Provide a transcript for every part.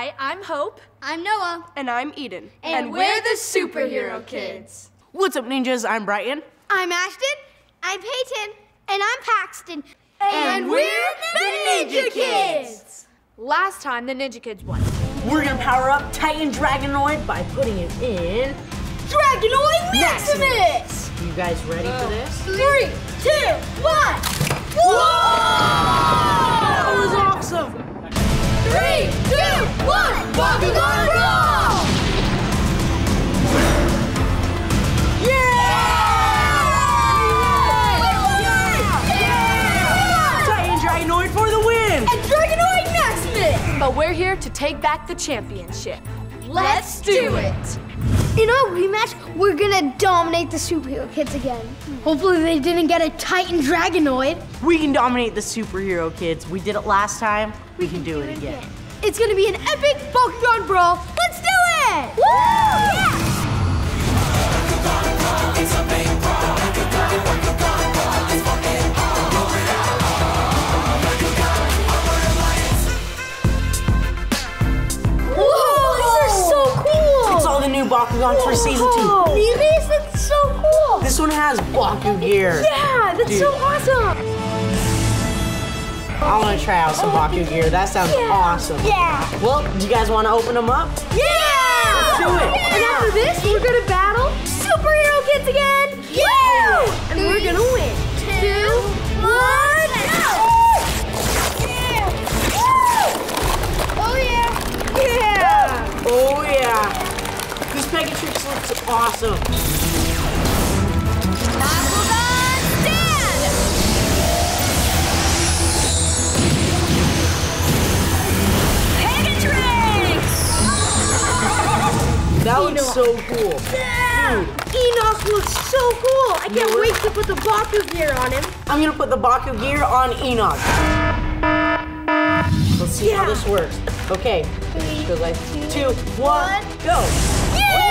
I'm Hope. I'm Noah. And I'm Eden. And we're the Superhero Kids. What's up, ninjas? I'm Brighton. I'm Ashton. I'm Peyton. And I'm Paxton. And we're the Ninja Kidz. Last time, the Ninja Kidz won. We're gonna power up Titan Dragonoid by putting it in Dragonoid Maximus. Maximus! You guys ready for this? Three, two, one. Whoa! That was awesome! Three, two, one. Bakugan roll! Yeah! Titan Dragonoid for the win! And Dragonoid Maximus! But we're here to take back the championship. Let's do it! In our rematch, we're gonna dominate the superhero kids again. Hopefully they didn't get a Titan Dragonoid. We can dominate the superhero kids. We did it last time. We can do it again. It's gonna be an epic Bakugan brawl. Let's do it! Woo! Yeah! For season two. Whoa, Really? That's so cool! This one has Baku gear. Yeah, that's so awesome! I want to try out some Baku gear. That sounds Yeah. awesome. Yeah! Well, do you guys want to open them up? Yeah! Let's do it. And after this, we're gonna battle superhero kids again! Yeah! And we're gonna win. Two, one, go! Looks awesome. Bakugan stand! Pegatrix! That looks so cool. Yeah! Enoch looks so cool! I can't Yeah. wait to put the Baku gear on him. I'm gonna put the Baku gear on Enoch. Let's see how this works. Okay. Three, like two, two, one, one. go.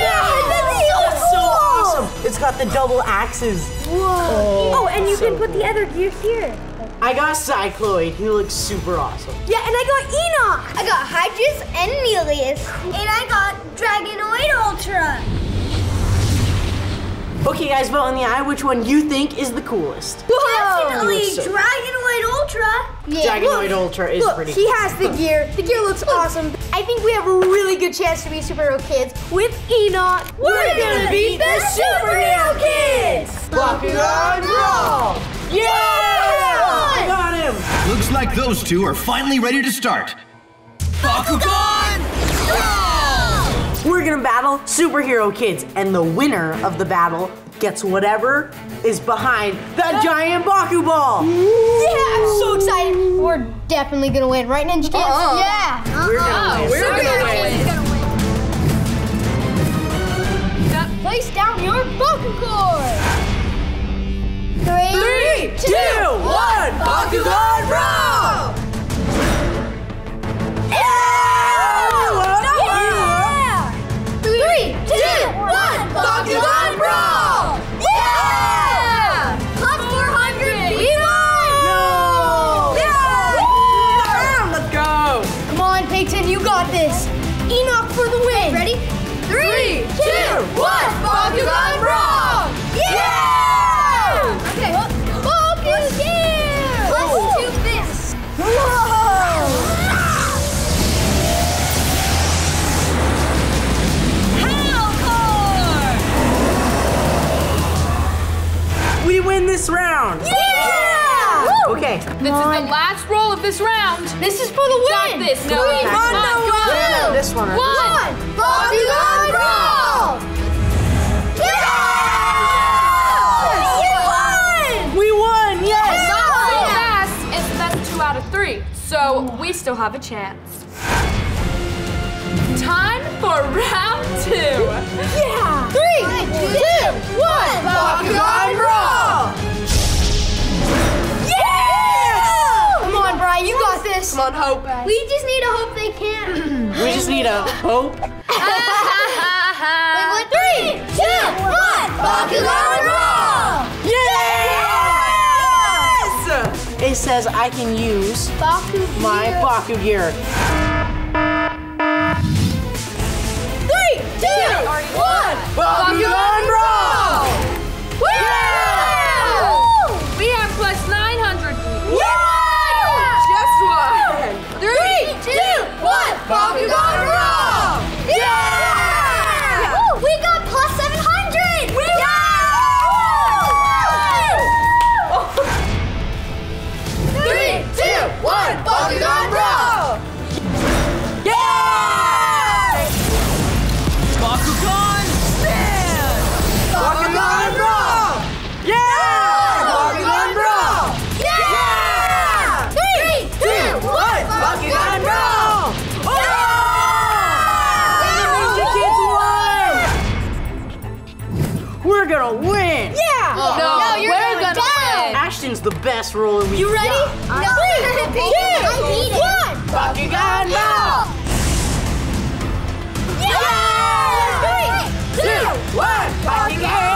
Yeah! That's so awesome. It's got the double axes. Whoa! Oh, and you so can put the other gears here. I got Cycloid. He looks super awesome. Yeah, and I got Enoch. I got Hydrus and Melius. And I got Dragonoid Ultra. Okay, guys, vote in the eye which one you think is the coolest. Definitely so- Dragonoid Ultra. Yeah. Dragonoid Ultra is Look, pretty he has the gear. The gear looks awesome. I think we have a really good chance to be superhero kids with Enoch. We're, gonna beat the superhero kids. Bakugan Brawl! Yeah! I got him! Looks like those two are finally ready to start. Bakugan! We're gonna battle superhero kids, and the winner of the battle gets whatever is behind that giant Baku ball. Yeah, I'm so excited. We're definitely gonna win, right, Ninja Kidz? Uh-huh. Yeah. We're gonna uh-huh. win. We're gonna win. Place down your BakuCore. Three, Three, two, one, Bakugan Brawl! This round! Yeah! Okay. This is the last roll of this round. This is for the Got win. this, Noah. Three, Come on, two, go. This one. or this One. Bakugan Brawl! Yes! You won! We won! Yes! Not so fast. It's that's two out of three. So we still have a chance. Time for round two. Yeah! Three, two, one, Bakugan Brawl! Come on, Hope. We just need to hope they can. We just need a hope. Wait, what? Three, two, one, Bakugan Brawl! Yes! It says I can use Baku my gear. Baku gear. two, one. Bakugan the best roller we You ready? got. No. Three, two, one. Bakugan Brawl! Yeah! Three, two, one. Bakugan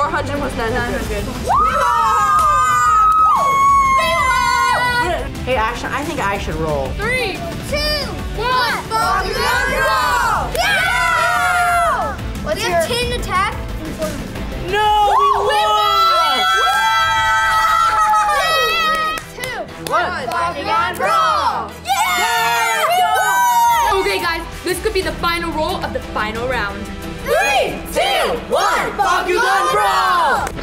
400 was plus 900. 900 Hey, Ashton, I think I should roll. Three. two, one, Bakugan Brawl! Yeah! What's we have 10 attack. No, we won! Two, One. Bakugan Brawl! Yeah! Okay, guys, this could be the final roll of the final round. Two, one, Bakugan Brawl!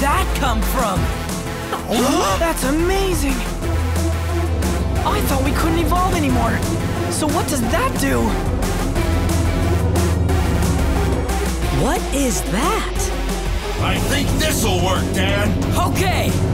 That come from? That's amazing! I thought we couldn't evolve anymore. So what does that do? What is that? I think this'll work, Dan. Okay!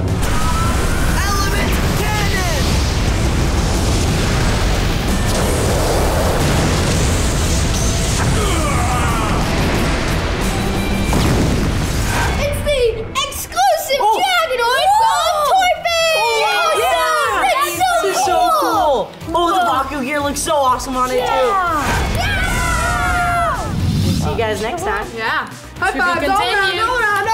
Awesome on it, Yeah! too. See you guys next time. Yeah. High five. Continue. Thanks